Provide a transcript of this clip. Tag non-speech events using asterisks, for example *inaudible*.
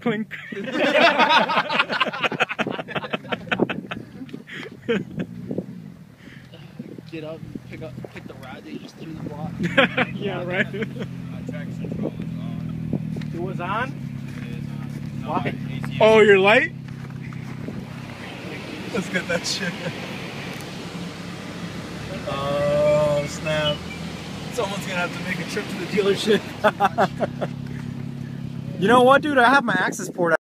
Clink. Get up, pick up, pick the rod that you just threw the block. *laughs* yeah, right. It was on. It is on. No, Why? Oh, your light? *laughs* Let's get that shit. Oh, snap. Someone's gonna have to make a trip to the dealership. *laughs* You know what, dude? I have my access port